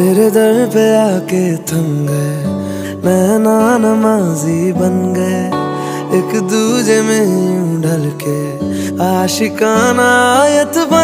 तेरे दर पे आके थम गए। नैना नमाजी बन गए। एक दूजे में ढल के आशिकाना आयत बन